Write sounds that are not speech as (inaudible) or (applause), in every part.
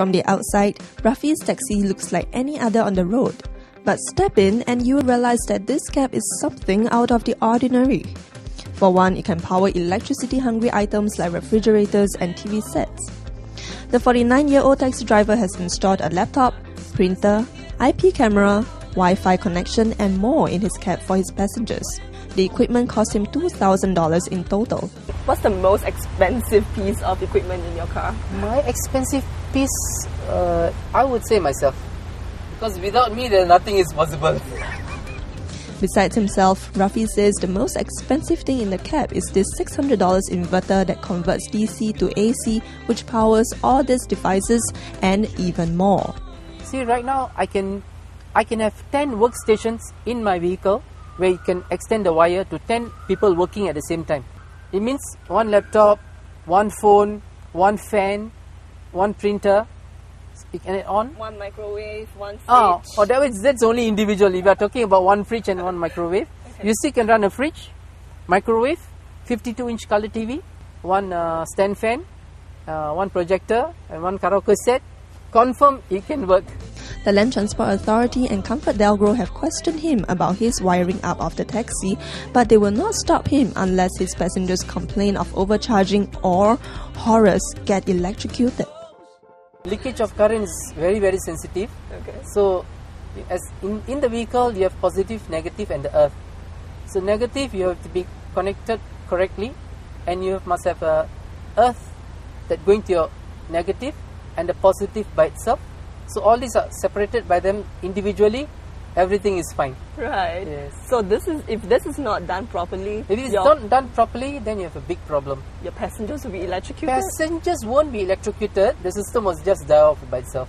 From the outside, Rafee's taxi looks like any other on the road. But step in and you will realize that this cab is something out of the ordinary. For one, it can power electricity hungry items like refrigerators and TV sets. The 49 year old taxi driver has installed a laptop, printer, IP camera, Wi Fi connection, and more in his cab for his passengers. The equipment cost him $2,000 in total. What's the most expensive piece of equipment in your car? My expensive piece, uh, I would say myself. Because without me, then nothing is possible. Besides himself, Rafee says the most expensive thing in the cab is this $600 inverter that converts DC to AC, which powers all these devices and even more. See, right now I can, I can have 10 workstations in my vehicle where you can extend the wire to 10 people working at the same time. It means one laptop, one phone, one fan, one printer, can it on? One microwave, one fridge. oh that is, that's only individual. If you are talking about one fridge and one microwave, Okay. you still can run a fridge, microwave, 52 inch color TV, one uh, stand fan, uh, one projector, and one karaoke set. Confirm it can work. The Land Transport Authority and ComfortDelGro have questioned him about his wiring up of the taxi, but they will not stop him unless his passengers complain of overcharging or horrors get electrocuted. Leakage of current is very very sensitive. Okay. So, as in, in the vehicle, you have positive, negative, and the earth. So, negative, you have to be connected correctly, and you must have a earth that going to your negative and the positive by itself. So, all these are separated by them individually. Everything is fine. Right. Yes. So this is if this is not done properly, If it's not done properly, then you have a big problem. your passengers will be electrocuted. Passengers won't be electrocuted. The system will just die off by itself,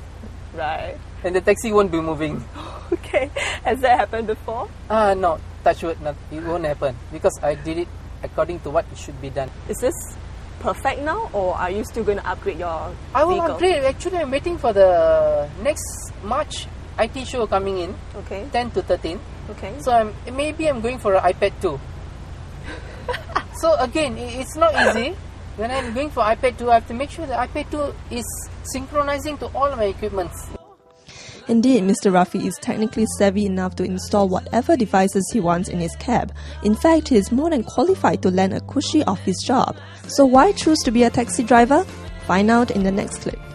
Right. and the taxi won't be moving. (laughs) Okay. Has that happened before? Ah, no, touch wood, not, it won't happen because I did it according to what it should be done. Is this perfect now, or are you still going to upgrade your I will vehicle? upgrade. Actually, I'm waiting for the next March IT show coming in, Okay. 10 to 13. Okay. So I'm maybe I'm going for an iPad 2. (laughs) so again, it's not easy. When I'm going for iPad 2, I have to make sure the iPad 2 is synchronizing to all my equipments. Indeed, Mr. Rafee is technically savvy enough to install whatever devices he wants in his cab. In fact, he is more than qualified to land a cushy office job. So why choose to be a taxi driver? Find out in the next clip.